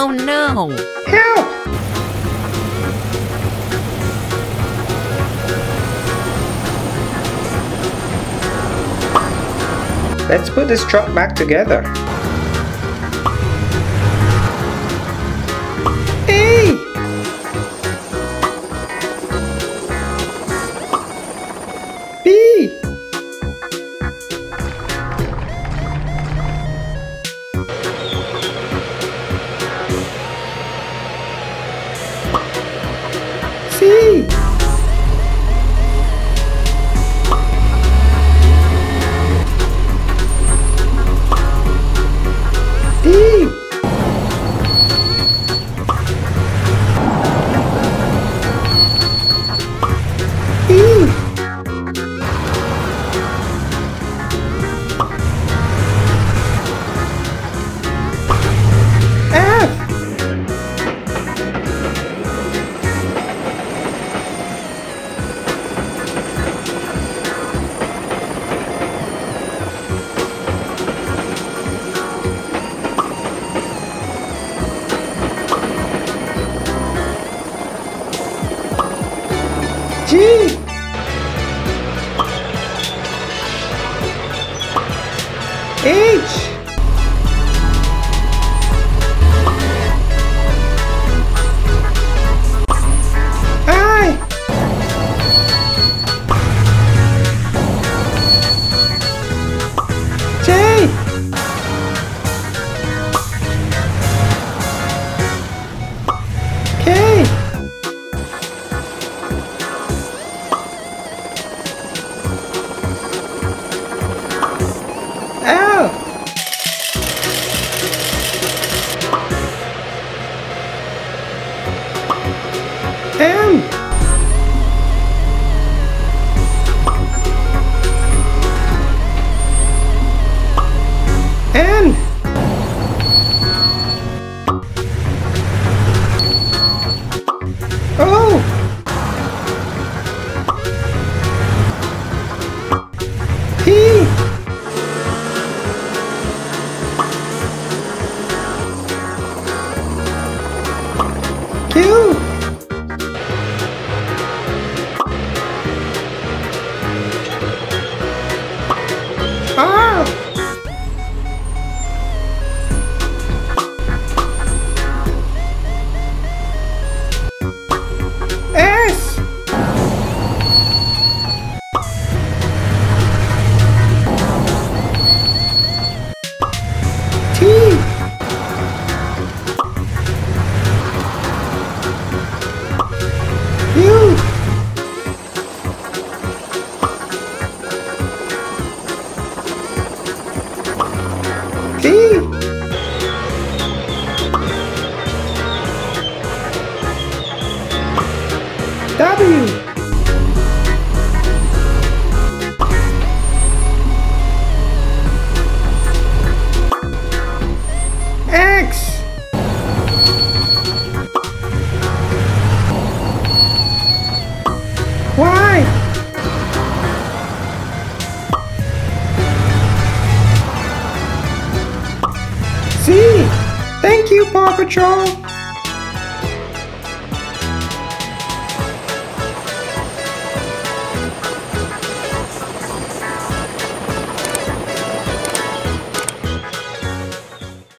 Oh, no! Help! Let's put this truck back together. G! H! Q! R! Ah. W! X! Y! Z! Thank you, Paw Patrol!